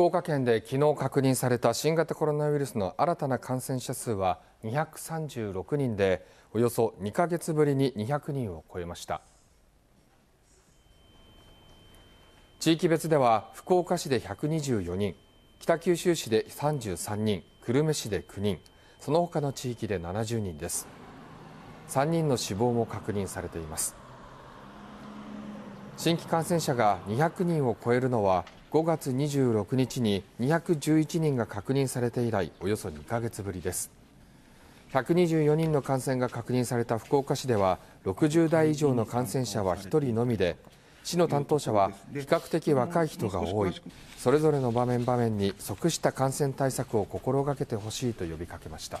福岡県で昨日確認された新型コロナウイルスの新たな感染者数は236人でおよそ2ヶ月ぶりに200人を超えました。地域別では福岡市で124人北九州市で33人久留米市で9人その他の地域で70人です。3人の死亡も確認されています。新規感染者が200人を超えるのは5月26日に211人が確認されて以来およそ2ヶ月ぶりです。124人の感染が確認された福岡市では60代以上の感染者は1人のみで市の担当者は比較的若い人が多い。それぞれの場面場面に即した感染対策を心がけてほしいと呼びかけました。